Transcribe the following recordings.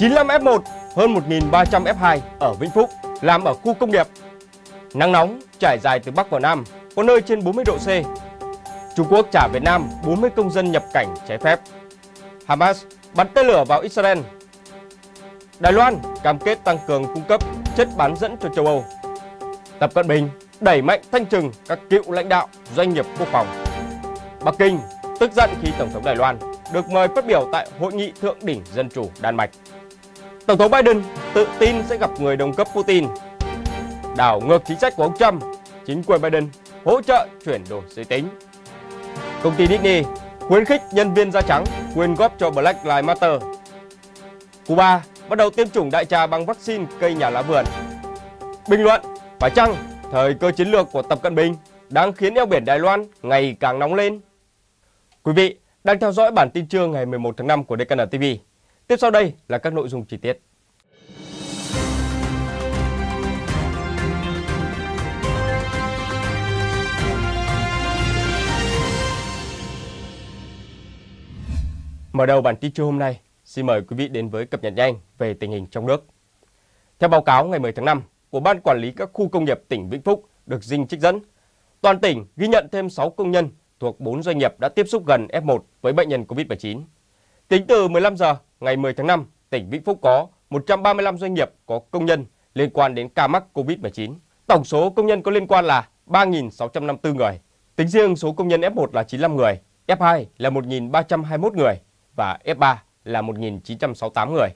95 F1, hơn 1.300 F2 ở Vĩnh Phúc, làm ở khu công nghiệp. Nắng nóng trải dài từ Bắc vào Nam, có nơi trên 40 độ C. Trung Quốc trả Việt Nam 40 công dân nhập cảnh trái phép. Hamas bắn tên lửa vào Israel. Đài Loan cam kết tăng cường cung cấp chất bán dẫn cho châu Âu. Tập Cận Bình đẩy mạnh thanh trừng các cựu lãnh đạo doanh nghiệp quốc phòng. Bắc Kinh tức giận khi Tổng thống Đài Loan được mời phát biểu tại Hội nghị Thượng đỉnh Dân chủ Đan Mạch. Tổng thống Biden tự tin sẽ gặp người đồng cấp Putin. Đảo ngược chính sách của ông Trump, chính quyền Biden hỗ trợ chuyển đổi giới tính. Công ty Disney khuyến khích nhân viên da trắng quyên góp cho Black Lives Matter. Cuba bắt đầu tiêm chủng đại trà bằng vaccine cây nhà lá vườn. Bình luận, phải chăng thời cơ chiến lược của Tập Cận Bình đang khiến eo biển Đài Loan ngày càng nóng lên? Quý vị đang theo dõi bản tin trưa ngày 11 tháng 5 của DKN TV. Tiếp sau đây là các nội dung chi tiết. Mở đầu bản tin trưa hôm nay, xin mời quý vị đến với cập nhật nhanh về tình hình trong nước. Theo báo cáo ngày 10 tháng 5 của Ban Quản lý các khu công nghiệp tỉnh Vĩnh Phúc được Dinh trích dẫn, toàn tỉnh ghi nhận thêm 6 công nhân thuộc 4 doanh nghiệp đã tiếp xúc gần F1 với bệnh nhân COVID-19. Tính từ 15 giờ ngày 10 tháng 5, tỉnh Vĩnh Phúc có 135 doanh nghiệp có công nhân liên quan đến ca mắc COVID-19. Tổng số công nhân có liên quan là 3.654 người. Tính riêng số công nhân F1 là 95 người, F2 là 1.321 người và F3 là 1.968 người.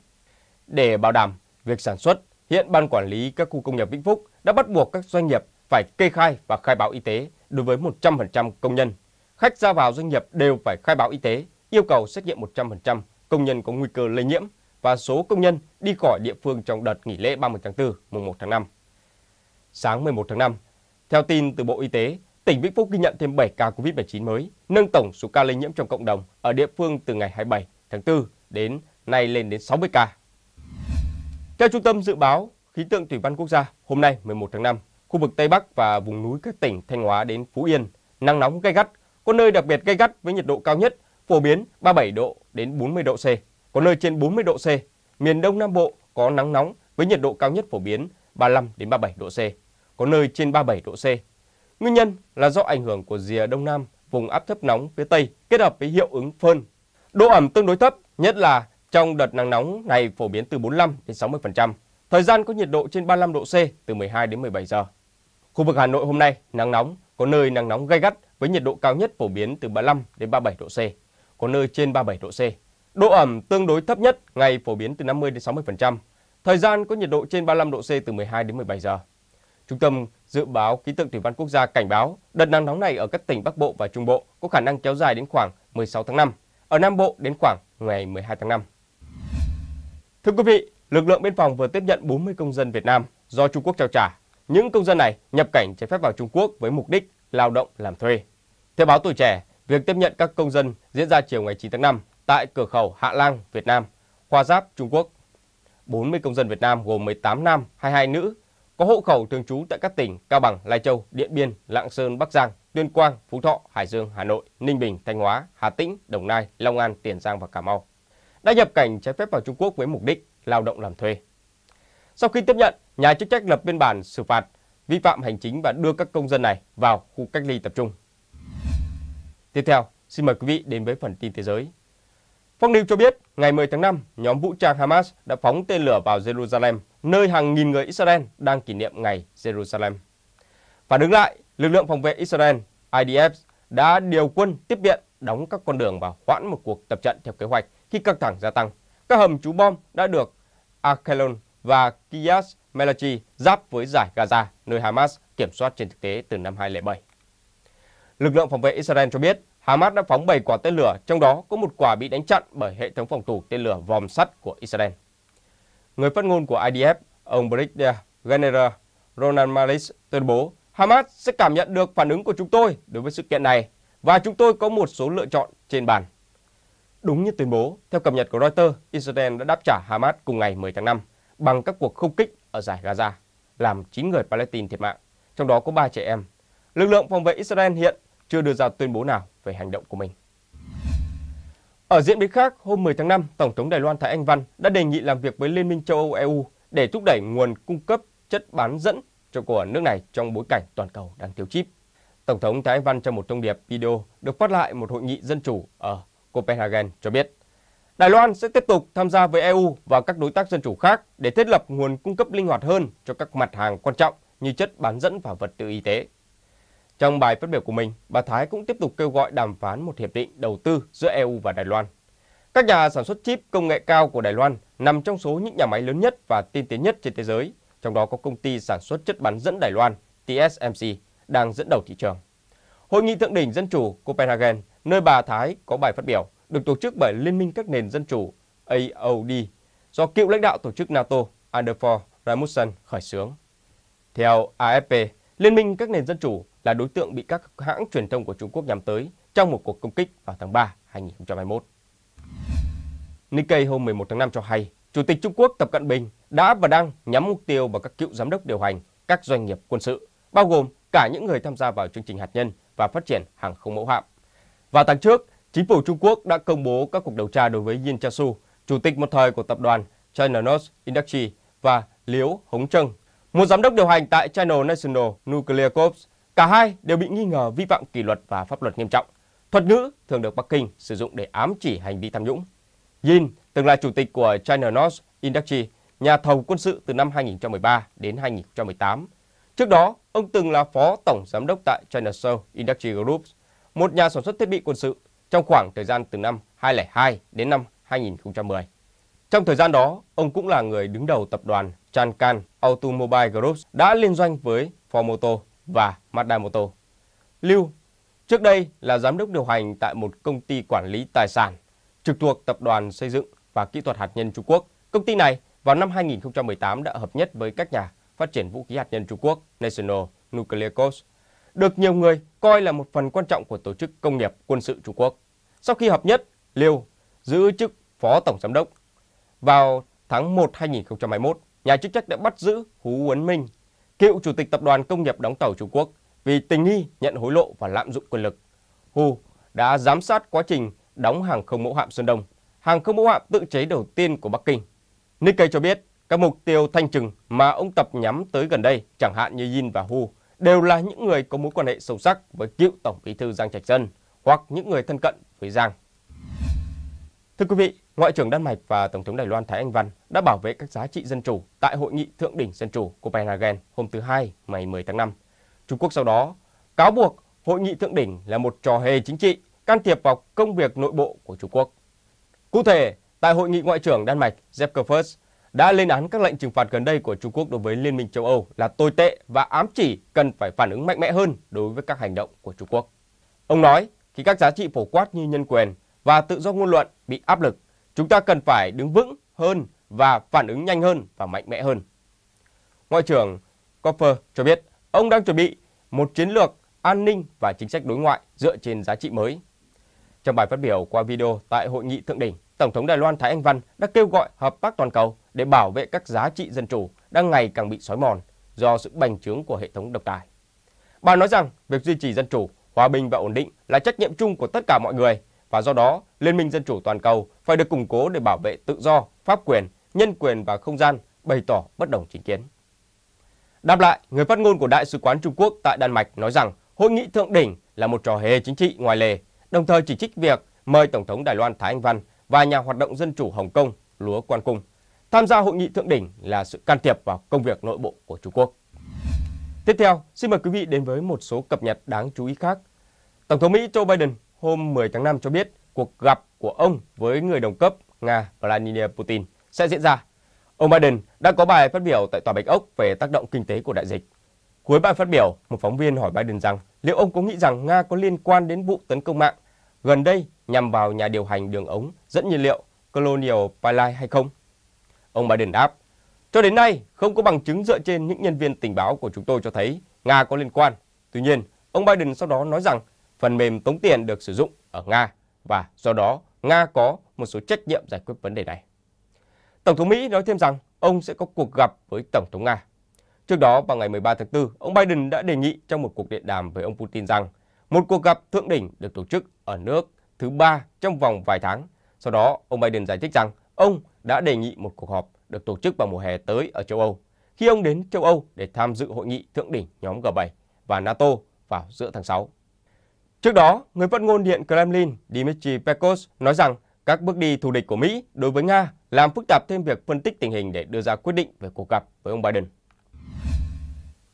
Để bảo đảm việc sản xuất, hiện Ban Quản lý các khu công nghiệp Vĩnh Phúc đã bắt buộc các doanh nghiệp phải kê khai và khai báo y tế đối với 100% công nhân. Khách ra vào doanh nghiệp đều phải khai báo y tế, yêu cầu xét nghiệm 100% công nhân có nguy cơ lây nhiễm và số công nhân đi khỏi địa phương trong đợt nghỉ lễ 30 tháng 4, mùng 1 tháng 5. Sáng 11 tháng 5, theo tin từ Bộ Y tế, tỉnh Vĩnh Phúc ghi nhận thêm 7 ca COVID-19 mới, nâng tổng số ca lây nhiễm trong cộng đồng ở địa phương từ ngày 27 tháng 4 đến nay lên đến 60 ca. Theo Trung tâm Dự báo Khí tượng Thủy văn Quốc gia, hôm nay 11 tháng 5, khu vực Tây Bắc và vùng núi các tỉnh Thanh Hóa đến Phú Yên, nắng nóng gay gắt, có nơi đặc biệt gay gắt với nhiệt độ cao nhất phổ biến 37 độ đến 40 độ C, có nơi trên 40 độ C. Miền Đông Nam Bộ có nắng nóng với nhiệt độ cao nhất phổ biến 35 đến 37 độ C, có nơi trên 37 độ C. Nguyên nhân là do ảnh hưởng của rìa Đông Nam, vùng áp thấp nóng phía Tây kết hợp với hiệu ứng phơn. Độ ẩm tương đối thấp, nhất là trong đợt nắng nóng này phổ biến từ 45 đến 60%. Thời gian có nhiệt độ trên 35 độ C từ 12 đến 17 giờ. Khu vực Hà Nội hôm nay nắng nóng, có nơi nắng nóng gay gắt với nhiệt độ cao nhất phổ biến từ 35 đến 37 độ C, có nơi trên 37 độ C. Độ ẩm tương đối thấp nhất ngày phổ biến từ 50 đến 60%. Thời gian có nhiệt độ trên 35 độ C từ 12 đến 17 giờ. Trung tâm Dự báo Khí tượng Thủy văn Quốc gia cảnh báo đợt nắng nóng này ở các tỉnh Bắc Bộ và Trung Bộ có khả năng kéo dài đến khoảng 16 tháng 5, ở Nam Bộ đến khoảng ngày 12 tháng 5. Thưa quý vị, lực lượng biên phòng vừa tiếp nhận 40 công dân Việt Nam do Trung Quốc trao trả. Những công dân này nhập cảnh trái phép vào Trung Quốc với mục đích lao động làm thuê. Theo báo Tuổi Trẻ, việc tiếp nhận các công dân diễn ra chiều ngày 9 tháng 5 tại cửa khẩu Hạ Lang, Việt Nam, Khoa Giáp, Trung Quốc. 40 công dân Việt Nam gồm 18 nam, 22 nữ, có hộ khẩu thường trú tại các tỉnh Cao Bằng, Lai Châu, Điện Biên, Lạng Sơn, Bắc Giang, Tuyên Quang, Phú Thọ, Hải Dương, Hà Nội, Ninh Bình, Thanh Hóa, Hà Tĩnh, Đồng Nai, Long An, Tiền Giang và Cà Mau đã nhập cảnh trái phép vào Trung Quốc với mục đích lao động làm thuê. Sau khi tiếp nhận, nhà chức trách lập biên bản xử phạt vi phạm hành chính và đưa các công dân này vào khu cách ly tập trung. Tiếp theo, xin mời quý vị đến với phần tin thế giới. phong News cho biết, ngày 10 tháng 5, nhóm vũ trang Hamas đã phóng tên lửa vào Jerusalem, nơi hàng nghìn người Israel đang kỷ niệm ngày Jerusalem. Phản ứng lại, lực lượng phòng vệ Israel IDF đã điều quân tiếp viện đóng các con đường và hoãn một cuộc tập trận theo kế hoạch khi căng thẳng gia tăng. Các hầm trú bom đã được Arkelon và Kiryat Melachi giáp với giải Gaza, nơi Hamas kiểm soát trên thực tế từ năm 2007. Lực lượng phòng vệ Israel cho biết Hamas đã phóng 7 quả tên lửa, trong đó có một quả bị đánh chặn bởi hệ thống phòng thủ tên lửa vòm sắt của Israel. Người phát ngôn của IDF, ông Brigadier General Ronald Malis tuyên bố Hamas sẽ cảm nhận được phản ứng của chúng tôi đối với sự kiện này và chúng tôi có một số lựa chọn trên bàn. Đúng như tuyên bố, theo cập nhật của Reuters, Israel đã đáp trả Hamas cùng ngày 10 tháng 5 bằng các cuộc không kích ở giải Gaza, làm 9 người Palestine thiệt mạng, trong đó có 3 trẻ em. Lực lượng phòng vệ Israel hiện chưa đưa ra tuyên bố nào về hành động của mình. Ở diễn biến khác, hôm 10 tháng 5, Tổng thống Đài Loan Thái Anh Văn đã đề nghị làm việc với Liên minh châu Âu EU để thúc đẩy nguồn cung cấp chất bán dẫn cho của nước này trong bối cảnh toàn cầu đang thiếu chip. Tổng thống Thái Anh Văn trong một thông điệp video được phát lại một hội nghị dân chủ ở Copenhagen cho biết Đài Loan sẽ tiếp tục tham gia với EU và các đối tác dân chủ khác để thiết lập nguồn cung cấp linh hoạt hơn cho các mặt hàng quan trọng như chất bán dẫn và vật tư y tế. Trong bài phát biểu của mình, bà Thái cũng tiếp tục kêu gọi đàm phán một hiệp định đầu tư giữa EU và Đài Loan. Các nhà sản xuất chip công nghệ cao của Đài Loan nằm trong số những nhà máy lớn nhất và tiên tiến nhất trên thế giới, trong đó có công ty sản xuất chất bán dẫn Đài Loan TSMC đang dẫn đầu thị trường. Hội nghị thượng đỉnh dân chủ Copenhagen, nơi bà Thái có bài phát biểu, được tổ chức bởi Liên minh các nền dân chủ AOD do cựu lãnh đạo tổ chức NATO Anders Fogh Rasmussen khởi xướng. Theo AFP, Liên minh các nền dân chủ là đối tượng bị các hãng truyền thông của Trung Quốc nhắm tới trong một cuộc công kích vào tháng 3 2021. Nikkei hôm 11 tháng 5 cho hay, Chủ tịch Trung Quốc Tập Cận Bình đã và đang nhắm mục tiêu vào các cựu giám đốc điều hành các doanh nghiệp quân sự, bao gồm cả những người tham gia vào chương trình hạt nhân và phát triển hàng không mẫu hạm. Vào tháng trước, chính phủ Trung Quốc đã công bố các cuộc điều tra đối với Yin Chasu, chủ tịch một thời của tập đoàn China North Industry và Liễu Hống Trân, một giám đốc điều hành tại China National Nuclear Corps. Cả hai đều bị nghi ngờ vi phạm kỷ luật và pháp luật nghiêm trọng. Thuật ngữ thường được Bắc Kinh sử dụng để ám chỉ hành vi tham nhũng. Yin từng là chủ tịch của China North Industry, nhà thầu quân sự từ năm 2013 đến 2018. Trước đó, ông từng là phó tổng giám đốc tại China South Industry Group, một nhà sản xuất thiết bị quân sự trong khoảng thời gian từ năm 2002 đến năm 2010. Trong thời gian đó, ông cũng là người đứng đầu tập đoàn Chankan Automobile Group đã liên doanh với Ford Motor và Mazda Motor. Lưu trước đây là giám đốc điều hành tại một công ty quản lý tài sản trực thuộc Tập đoàn Xây dựng và Kỹ thuật Hạt nhân Trung Quốc. Công ty này vào năm 2018 đã hợp nhất với các nhà phát triển vũ khí hạt nhân Trung Quốc National Nuclear Corps, được nhiều người coi là một phần quan trọng của tổ chức công nghiệp quân sự Trung Quốc. Sau khi hợp nhất, Liêu giữ chức Phó Tổng Giám đốc. Vào tháng 1 2021, nhà chức trách đã bắt giữ Hú Uấn Minh, cựu Chủ tịch Tập đoàn Công nghiệp đóng tàu Trung Quốc vì tình nghi nhận hối lộ và lạm dụng quyền lực. Hu đã giám sát quá trình đóng hàng không mẫu hạm Sơn Đông, hàng không mẫu hạm tự chế đầu tiên của Bắc Kinh. Nikkei cho biết các mục tiêu thanh trừng mà ông Tập nhắm tới gần đây, chẳng hạn như Yin và Hu, đều là những người có mối quan hệ sâu sắc với cựu Tổng bí thư Giang Trạch Dân hoặc những người thân cận với Giang. Thưa quý vị, Ngoại trưởng Đan Mạch và Tổng thống Đài Loan Thái Anh Văn đã bảo vệ các giá trị dân chủ tại Hội nghị Thượng đỉnh Dân chủ Copenhagen hôm thứ Hai, ngày 10 tháng 5. Trung Quốc sau đó cáo buộc Hội nghị Thượng đỉnh là một trò hề chính trị can thiệp vào công việc nội bộ của Trung Quốc. Cụ thể, tại Hội nghị Ngoại trưởng Đan Mạch Jeff Kofod đã lên án các lệnh trừng phạt gần đây của Trung Quốc đối với Liên minh châu Âu là tồi tệ và ám chỉ cần phải phản ứng mạnh mẽ hơn đối với các hành động của Trung Quốc. Ông nói, khi các giá trị phổ quát như nhân quyền và tự do ngôn luận bị áp lực, chúng ta cần phải đứng vững hơn và phản ứng nhanh hơn và mạnh mẽ hơn. Ngoại trưởng Coffer cho biết ông đang chuẩn bị một chiến lược an ninh và chính sách đối ngoại dựa trên giá trị mới. Trong bài phát biểu qua video tại hội nghị thượng đỉnh, Tổng thống Đài Loan Thái Anh Văn đã kêu gọi hợp tác toàn cầu để bảo vệ các giá trị dân chủ đang ngày càng bị xói mòn do sự bành trướng của hệ thống độc tài. Bà nói rằng việc duy trì dân chủ, hòa bình và ổn định là trách nhiệm chung của tất cả mọi người và do đó Liên minh Dân chủ toàn cầu phải được củng cố để bảo vệ tự do, pháp quyền, nhân quyền và không gian, bày tỏ bất đồng chính kiến. Đáp lại, người phát ngôn của Đại sứ quán Trung Quốc tại Đan Mạch nói rằng hội nghị thượng đỉnh là một trò hề chính trị ngoài lề, đồng thời chỉ trích việc mời Tổng thống Đài Loan Thái Anh Văn và nhà hoạt động dân chủ Hồng Kông Lúa Quan Cung tham gia hội nghị thượng đỉnh là sự can thiệp vào công việc nội bộ của Trung Quốc. Tiếp theo, xin mời quý vị đến với một số cập nhật đáng chú ý khác. Tổng thống Mỹ Joe Biden hôm 10 tháng 5 cho biết cuộc gặp của ông với người đồng cấp Nga Vladimir Putin sẽ diễn ra. Ông Biden đã có bài phát biểu tại Tòa Bạch Ốc về tác động kinh tế của đại dịch. Cuối bài phát biểu, một phóng viên hỏi Biden rằng liệu ông có nghĩ rằng Nga có liên quan đến vụ tấn công mạng gần đây nhằm vào nhà điều hành đường ống dẫn nhiên liệu Colonial Pipeline hay không? Ông Biden đáp, cho đến nay không có bằng chứng dựa trên những nhân viên tình báo của chúng tôi cho thấy Nga có liên quan. Tuy nhiên, ông Biden sau đó nói rằng phần mềm tống tiền được sử dụng ở Nga và do đó Nga có một số trách nhiệm giải quyết vấn đề này. Tổng thống Mỹ nói thêm rằng ông sẽ có cuộc gặp với Tổng thống Nga. Trước đó vào ngày 13 tháng 4, ông Biden đã đề nghị trong một cuộc điện đàm với ông Putin rằng một cuộc gặp thượng đỉnh được tổ chức ở nước thứ ba trong vòng vài tháng Sau đó, ông Biden giải thích rằng ông đã đề nghị một cuộc họp được tổ chức vào mùa hè tới ở châu Âu, khi ông đến châu Âu để tham dự hội nghị thượng đỉnh nhóm G7 và NATO vào giữa tháng 6. Trước đó, người phát ngôn Điện Kremlin Dmitry Peskov nói rằng các bước đi thù địch của Mỹ đối với Nga làm phức tạp thêm việc phân tích tình hình để đưa ra quyết định về cuộc gặp với ông Biden.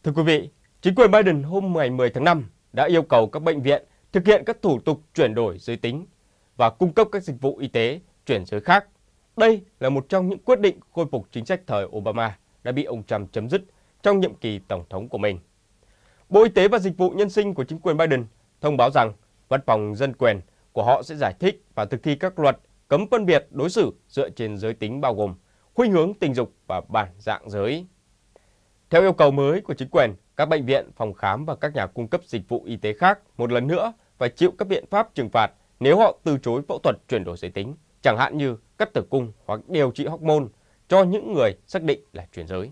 Thưa quý vị, chính quyền Biden hôm ngày 10 tháng 5 đã yêu cầu các bệnh viện thực hiện các thủ tục chuyển đổi giới tính và cung cấp các dịch vụ y tế chuyển giới khác. Đây là một trong những quyết định khôi phục chính sách thời Obama đã bị ông Trump chấm dứt trong nhiệm kỳ tổng thống của mình. Bộ Y tế và Dịch vụ Nhân sinh của chính quyền Biden thông báo rằng văn phòng dân quyền của họ sẽ giải thích và thực thi các luật cấm phân biệt đối xử dựa trên giới tính bao gồm khuynh hướng tình dục và bản dạng giới. Theo yêu cầu mới của chính quyền, các bệnh viện, phòng khám và các nhà cung cấp dịch vụ y tế khác một lần nữa phải chịu các biện pháp trừng phạt nếu họ từ chối phẫu thuật chuyển đổi giới tính, chẳng hạn như cắt tử cung hoặc điều trị hormone cho những người xác định là chuyển giới.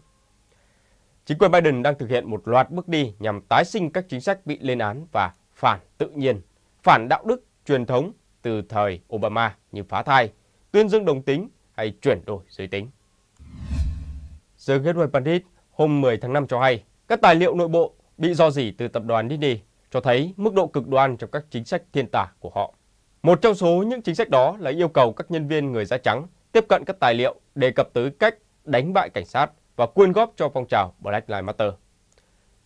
Chính quyền Biden đang thực hiện một loạt bước đi nhằm tái sinh các chính sách bị lên án và phản tự nhiên, phản đạo đức truyền thống từ thời Obama như phá thai, tuyên dương đồng tính hay chuyển đổi giới tính. The Gateway Pundit hôm 10 tháng 5 cho hay, các tài liệu nội bộ bị do dỉ từ tập đoàn Disney cho thấy mức độ cực đoan trong các chính sách thiên tả của họ. Một trong số những chính sách đó là yêu cầu các nhân viên người da trắng tiếp cận các tài liệu đề cập tới cách đánh bại cảnh sát và quyên góp cho phong trào Black Lives Matter.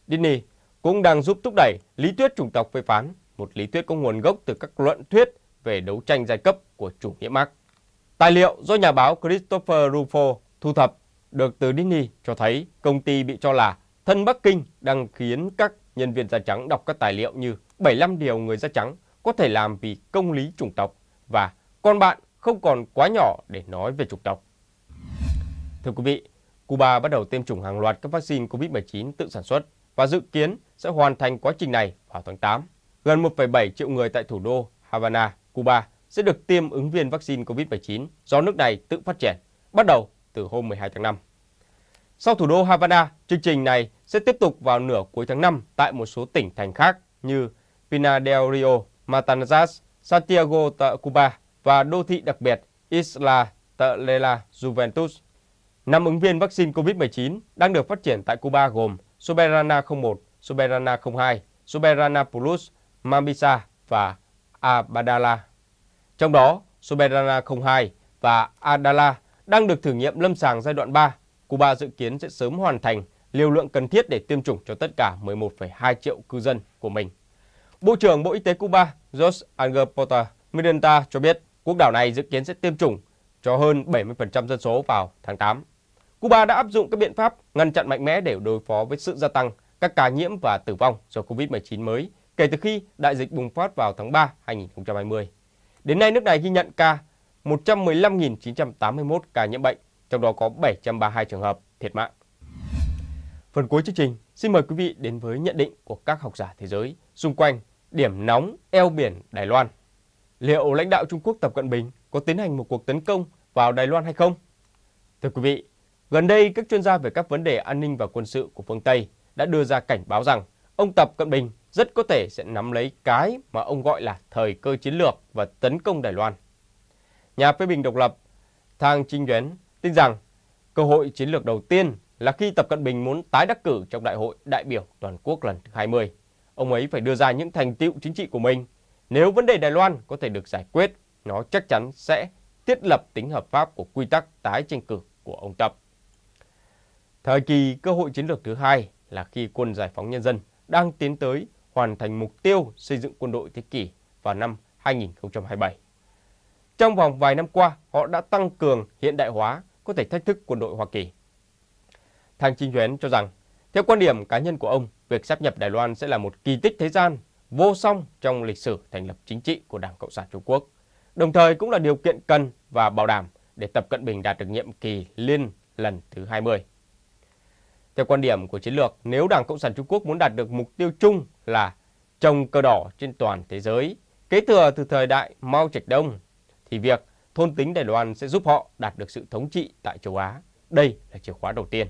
Disney cũng đang giúp thúc đẩy lý thuyết chủng tộc phê phán, một lý thuyết có nguồn gốc từ các luận thuyết về đấu tranh giai cấp của chủ nghĩa Marx. Tài liệu do nhà báo Christopher Rufo thu thập được từ Disney cho thấy công ty bị cho là thân Bắc Kinh đang khiến các nhân viên da trắng đọc các tài liệu như 75 điều người da trắng có thể làm vì công lý chủng tộc và con bạn không còn quá nhỏ để nói về chủng tộc. Thưa quý vị, Cuba bắt đầu tiêm chủng hàng loạt các vaccine COVID-19 tự sản xuất và dự kiến sẽ hoàn thành quá trình này vào tháng 8. Gần 1,7 triệu người tại thủ đô Havana, Cuba sẽ được tiêm ứng viên vaccine COVID-19 do nước này tự phát triển, bắt đầu từ hôm 12 tháng 5. Sau thủ đô Havana, chương trình này sẽ tiếp tục vào nửa cuối tháng 5 tại một số tỉnh thành khác như Pina del Rio, Matanzas, Santiago tại Cuba và đô thị đặc biệt Isla Telela Juventus. Năm ứng viên vaccine COVID-19 đang được phát triển tại Cuba gồm Soberana 01, Soberana 02, Soberana Plus, Mambisa và Abadala. Trong đó, Soberana 02 và Adala đang được thử nghiệm lâm sàng giai đoạn 3. Cuba dự kiến sẽ sớm hoàn thành liều lượng cần thiết để tiêm chủng cho tất cả 11,2 triệu cư dân của mình. Bộ trưởng Bộ Y tế Cuba Jos Angel Porta Miranda cho biết quốc đảo này dự kiến sẽ tiêm chủng cho hơn 70% dân số vào tháng 8. Cuba đã áp dụng các biện pháp ngăn chặn mạnh mẽ để đối phó với sự gia tăng các ca nhiễm và tử vong do COVID-19 mới kể từ khi đại dịch bùng phát vào tháng 3 2020. Đến nay, nước này ghi nhận ca 115.981 ca nhiễm bệnh, trong đó có 732 trường hợp thiệt mạng. Phần cuối chương trình, xin mời quý vị đến với nhận định của các học giả thế giới xung quanh điểm nóng eo biển Đài Loan. Liệu lãnh đạo Trung Quốc Tập Cận Bình có tiến hành một cuộc tấn công vào Đài Loan hay không? Thưa quý vị, gần đây các chuyên gia về các vấn đề an ninh và quân sự của phương Tây đã đưa ra cảnh báo rằng ông Tập Cận Bình rất có thể sẽ nắm lấy cái mà ông gọi là thời cơ chiến lược và tấn công Đài Loan. Nhà phê bình độc lập Thang Trinh Yuan tin rằng cơ hội chiến lược đầu tiên là khi Tập Cận Bình muốn tái đắc cử trong Đại hội đại biểu toàn quốc lần thứ 20. Ông ấy phải đưa ra những thành tựu chính trị của mình. Nếu vấn đề Đài Loan có thể được giải quyết, nó chắc chắn sẽ thiết lập tính hợp pháp của quy tắc tái tranh cử của ông Tập. Thời kỳ cơ hội chiến lược thứ hai là khi quân giải phóng nhân dân đang tiến tới hoàn thành mục tiêu xây dựng quân đội thế kỷ vào năm 2027. Trong vòng vài năm qua, họ đã tăng cường hiện đại hóa có thể thách thức quân đội Hoa Kỳ. Thang Trinh Huyến cho rằng, theo quan điểm cá nhân của ông, việc sáp nhập Đài Loan sẽ là một kỳ tích thế gian, vô song trong lịch sử thành lập chính trị của Đảng Cộng sản Trung Quốc, đồng thời cũng là điều kiện cần và bảo đảm để Tập Cận Bình đạt được nhiệm kỳ liên lần thứ 20. Theo quan điểm của chiến lược, nếu Đảng Cộng sản Trung Quốc muốn đạt được mục tiêu chung là trồng cờ đỏ trên toàn thế giới, kế thừa từ thời đại Mao Trạch Đông, thì việc thôn tính Đài Loan sẽ giúp họ đạt được sự thống trị tại châu Á. Đây là chìa khóa đầu tiên.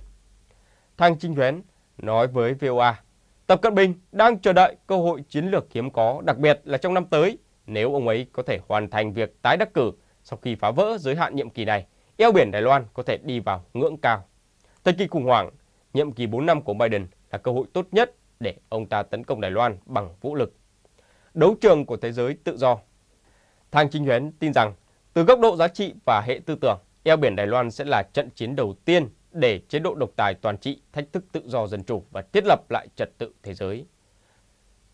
Thang Trinh Huến nói với VOA, Tập Cận Bình đang chờ đợi cơ hội chiến lược hiếm có, đặc biệt là trong năm tới, nếu ông ấy có thể hoàn thành việc tái đắc cử sau khi phá vỡ giới hạn nhiệm kỳ này, eo biển Đài Loan có thể đi vào ngưỡng cao. Thời kỳ khủng hoảng, nhiệm kỳ 4 năm của Biden là cơ hội tốt nhất để ông ta tấn công Đài Loan bằng vũ lực. Đấu trường của thế giới tự do Thang Trinh Huyến tin rằng, từ góc độ giá trị và hệ tư tưởng, eo biển Đài Loan sẽ là trận chiến đầu tiên để chế độ độc tài toàn trị thách thức tự do dân chủ và thiết lập lại trật tự thế giới.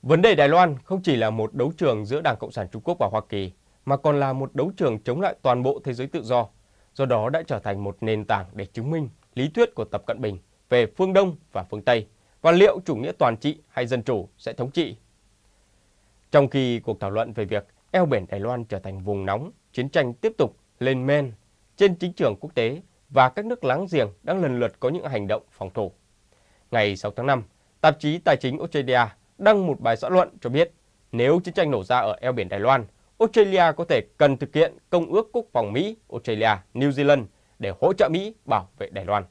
Vấn đề Đài Loan không chỉ là một đấu trường giữa Đảng Cộng sản Trung Quốc và Hoa Kỳ, mà còn là một đấu trường chống lại toàn bộ thế giới tự do, do đó đã trở thành một nền tảng để chứng minh lý thuyết của Tập Cận Bình về phương Đông và phương Tây và liệu chủ nghĩa toàn trị hay dân chủ sẽ thống trị. Trong khi cuộc thảo luận về việc eo biển Đài Loan trở thành vùng nóng, chiến tranh tiếp tục lên men trên chính trường quốc tế và các nước láng giềng đang lần lượt có những hành động phòng thủ. Ngày 6 tháng 5, tạp chí Tài chính Australia đăng một bài xã luận cho biết nếu chiến tranh nổ ra ở eo biển Đài Loan, Australia có thể cần thực hiện Công ước Quốc phòng Mỹ, Australia, New Zealand để hỗ trợ Mỹ bảo vệ Đài Loan.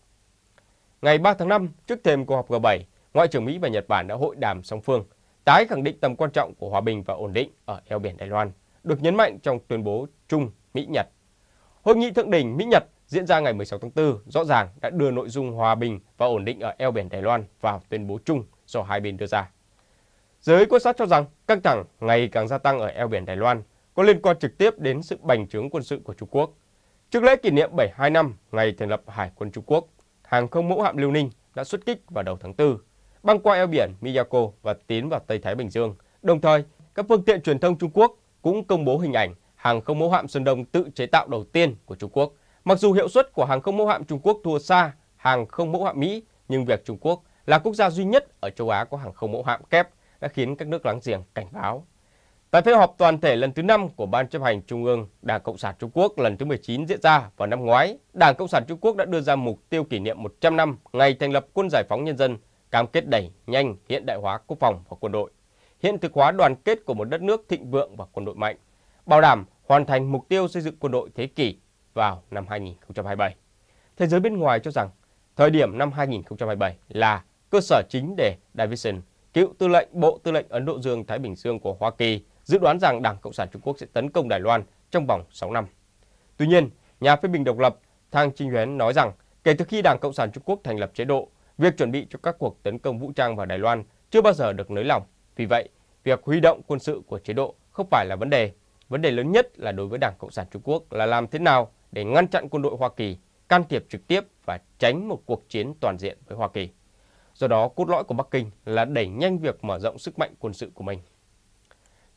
Ngày 3 tháng 5, trước thềm cuộc họp G7, Ngoại trưởng Mỹ và Nhật Bản đã hội đàm song phương, tái khẳng định tầm quan trọng của hòa bình và ổn định ở eo biển Đài Loan, được nhấn mạnh trong tuyên bố chung Mỹ-Nhật. Hội nghị thượng đỉnh Mỹ-Nhật diễn ra ngày 16 tháng 4 rõ ràng đã đưa nội dung hòa bình và ổn định ở eo biển Đài Loan vào tuyên bố chung do hai bên đưa ra. Giới quan sát cho rằng căng thẳng ngày càng gia tăng ở eo biển Đài Loan có liên quan trực tiếp đến sự bành trướng quân sự của Trung Quốc. Trước lễ kỷ niệm 72 năm ngày thành lập Hải quân Trung Quốc, hàng không mẫu hạm Liêu Ninh đã xuất kích vào đầu tháng 4, băng qua eo biển Miyako và tiến vào Tây Thái Bình Dương. Đồng thời, các phương tiện truyền thông Trung Quốc cũng công bố hình ảnh hàng không mẫu hạm Sơn Đông tự chế tạo đầu tiên của Trung Quốc. Mặc dù hiệu suất của hàng không mẫu hạm Trung Quốc thua xa hàng không mẫu hạm Mỹ, nhưng việc Trung Quốc là quốc gia duy nhất ở châu Á có hàng không mẫu hạm kép đã khiến các nước láng giềng cảnh báo. Tại phiên họp toàn thể lần thứ 5 của Ban chấp hành Trung ương Đảng Cộng sản Trung Quốc lần thứ 19 diễn ra vào năm ngoái, Đảng Cộng sản Trung Quốc đã đưa ra mục tiêu kỷ niệm 100 năm ngày thành lập Quân Giải phóng Nhân dân, cam kết đẩy nhanh hiện đại hóa quốc phòng và quân đội, hiện thực hóa đoàn kết của một đất nước thịnh vượng và quân đội mạnh, bảo đảm hoàn thành mục tiêu xây dựng quân đội thế kỷ vào năm 2027. Thế giới bên ngoài cho rằng thời điểm năm 2027 là cơ sở chính để Davidson, cựu tư lệnh Bộ Tư lệnh Ấn Độ Dương Thái Bình Dương của Hoa Kỳ, dự đoán rằng Đảng Cộng sản Trung Quốc sẽ tấn công Đài Loan trong vòng 6 năm. Tuy nhiên, nhà phê bình độc lập Thang Trinh Huyến nói rằng kể từ khi Đảng Cộng sản Trung Quốc thành lập chế độ, việc chuẩn bị cho các cuộc tấn công vũ trang vào Đài Loan chưa bao giờ được nới lỏng. Vì vậy, việc huy động quân sự của chế độ không phải là vấn đề. Vấn đề lớn nhất là đối với Đảng Cộng sản Trung Quốc là làm thế nào để ngăn chặn quân đội Hoa Kỳ can thiệp trực tiếp và tránh một cuộc chiến toàn diện với Hoa Kỳ. Do đó, cốt lõi của Bắc Kinh là đẩy nhanh việc mở rộng sức mạnh quân sự của mình.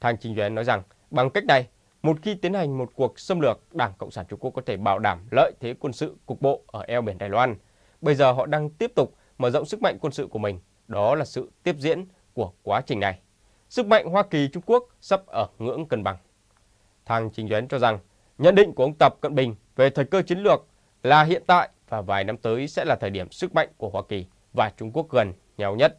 Thang Trình Duệ nói rằng, bằng cách này, một khi tiến hành một cuộc xâm lược, Đảng Cộng sản Trung Quốc có thể bảo đảm lợi thế quân sự cục bộ ở eo biển Đài Loan. Bây giờ họ đang tiếp tục mở rộng sức mạnh quân sự của mình. Đó là sự tiếp diễn của quá trình này. Sức mạnh Hoa Kỳ Trung Quốc sắp ở ngưỡng cân bằng. Thang Trình Duệ cho rằng, nhận định của ông Tập Cận Bình về thời cơ chiến lược là hiện tại và vài năm tới sẽ là thời điểm sức mạnh của Hoa Kỳ và Trung Quốc gần nhau nhất.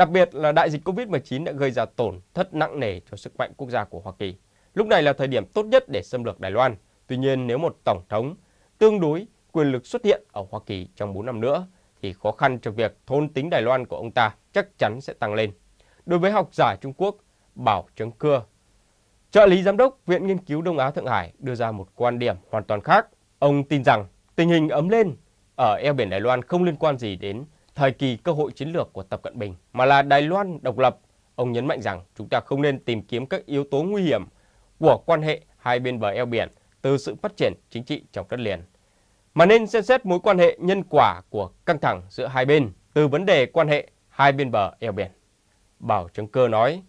Đặc biệt là đại dịch Covid-19 đã gây ra tổn thất nặng nề cho sức mạnh quốc gia của Hoa Kỳ. Lúc này là thời điểm tốt nhất để xâm lược Đài Loan. Tuy nhiên nếu một tổng thống tương đối quyền lực xuất hiện ở Hoa Kỳ trong 4 năm nữa thì khó khăn cho việc thôn tính Đài Loan của ông ta chắc chắn sẽ tăng lên. Đối với học giả Trung Quốc Bảo Trấn Cưa, trợ lý giám đốc Viện Nghiên cứu Đông Á Thượng Hải đưa ra một quan điểm hoàn toàn khác. Ông tin rằng tình hình ấm lên ở eo biển Đài Loan không liên quan gì đến thời kỳ cơ hội chiến lược của Tập Cận Bình, mà là Đài Loan độc lập. Ông nhấn mạnh rằng chúng ta không nên tìm kiếm các yếu tố nguy hiểm của quan hệ hai bên bờ eo biển từ sự phát triển chính trị trong đất liền, mà nên xem xét mối quan hệ nhân quả của căng thẳng giữa hai bên từ vấn đề quan hệ hai bên bờ eo biển. Bảo Trấn Cơ nói,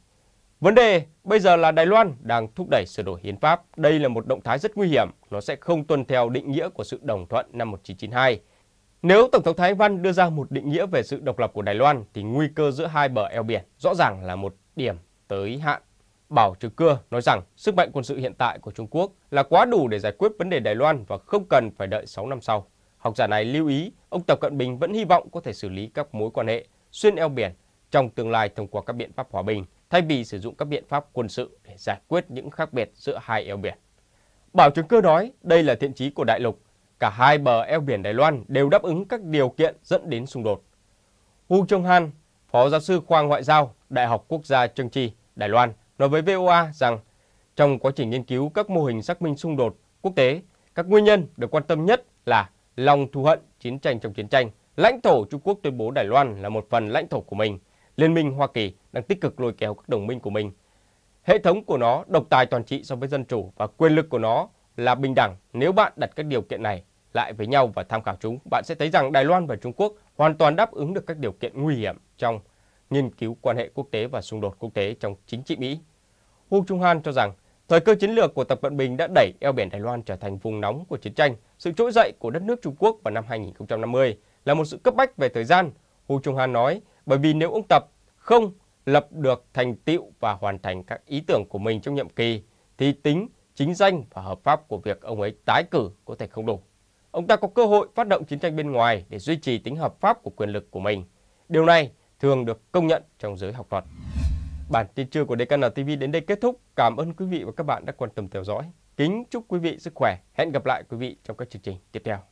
vấn đề bây giờ là Đài Loan đang thúc đẩy sửa đổi hiến pháp. Đây là một động thái rất nguy hiểm, nó sẽ không tuân theo định nghĩa của sự đồng thuận năm 1992 nếu Tổng thống Thái Văn đưa ra một định nghĩa về sự độc lập của Đài Loan, thì nguy cơ giữa hai bờ eo biển rõ ràng là một điểm tới hạn. Bảo Trừ Cưa nói rằng sức mạnh quân sự hiện tại của Trung Quốc là quá đủ để giải quyết vấn đề Đài Loan và không cần phải đợi 6 năm sau. Học giả này lưu ý, ông Tập Cận Bình vẫn hy vọng có thể xử lý các mối quan hệ xuyên eo biển trong tương lai thông qua các biện pháp hòa bình, thay vì sử dụng các biện pháp quân sự để giải quyết những khác biệt giữa hai eo biển. Bảo Trừ Cơ nói đây là thiện chí của đại lục Cả hai bờ eo biển Đài Loan đều đáp ứng các điều kiện dẫn đến xung đột. Hu Trung Han, Phó giáo sư khoa ngoại giao, Đại học Quốc gia Trương Chi, Đài Loan, nói với VOA rằng trong quá trình nghiên cứu các mô hình xác minh xung đột quốc tế, các nguyên nhân được quan tâm nhất là lòng thù hận, chiến tranh trong chiến tranh, lãnh thổ Trung Quốc tuyên bố Đài Loan là một phần lãnh thổ của mình, Liên minh Hoa Kỳ đang tích cực lôi kéo các đồng minh của mình. Hệ thống của nó độc tài toàn trị so với dân chủ và quyền lực của nó là bình đẳng. Nếu bạn đặt các điều kiện này lại với nhau và tham khảo chúng, bạn sẽ thấy rằng Đài Loan và Trung Quốc hoàn toàn đáp ứng được các điều kiện nguy hiểm trong nghiên cứu quan hệ quốc tế và xung đột quốc tế trong chính trị Mỹ. Hu Trung Han cho rằng thời cơ chiến lược của Tập Cận Bình đã đẩy eo biển Đài Loan trở thành vùng nóng của chiến tranh. Sự trỗi dậy của đất nước Trung Quốc vào năm 2050 là một sự cấp bách về thời gian. Hu Trung Han nói, bởi vì nếu ông Tập không lập được thành tựu và hoàn thành các ý tưởng của mình trong nhiệm kỳ, thì tính chính danh và hợp pháp của việc ông ấy tái cử có thể không đủ. Ông ta có cơ hội phát động chiến tranh bên ngoài để duy trì tính hợp pháp của quyền lực của mình. Điều này thường được công nhận trong giới học thuật. Bản tin trưa của DKN TV đến đây kết thúc. Cảm ơn quý vị và các bạn đã quan tâm theo dõi. Kính chúc quý vị sức khỏe. Hẹn gặp lại quý vị trong các chương trình tiếp theo.